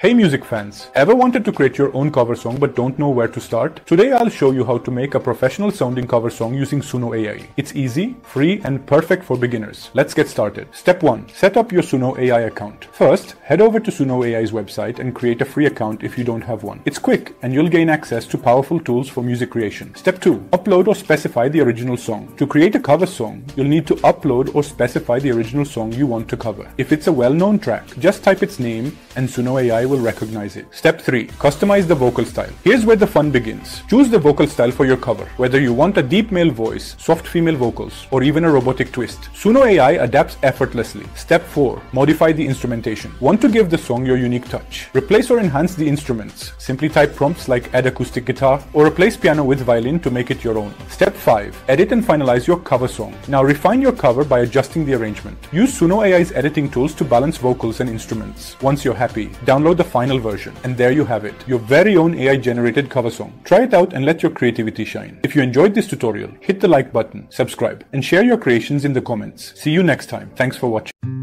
Hey music fans, ever wanted to create your own cover song but don't know where to start? Today I'll show you how to make a professional sounding cover song using Suno AI. It's easy, free and perfect for beginners. Let's get started. Step 1. Set up your Suno AI account. First, head over to Suno AI's website and create a free account if you don't have one. It's quick and you'll gain access to powerful tools for music creation. Step 2. Upload or specify the original song. To create a cover song, you'll need to upload or specify the original song you want to cover. If it's a well-known track, just type its name and Suno AI will recognize it. Step 3. Customize the vocal style. Here's where the fun begins. Choose the vocal style for your cover, whether you want a deep male voice, soft female vocals, or even a robotic twist. Suno AI adapts effortlessly. Step 4. Modify the instrumentation. Want to give the song your unique touch? Replace or enhance the instruments. Simply type prompts like add acoustic guitar or replace piano with violin to make it your own. Step 5. Edit and finalize your cover song. Now refine your cover by adjusting the arrangement. Use Suno AI's editing tools to balance vocals and instruments. Once you're happy, download the final version. And there you have it, your very own AI generated cover song. Try it out and let your creativity shine. If you enjoyed this tutorial, hit the like button, subscribe, and share your creations in the comments. See you next time. Thanks for watching.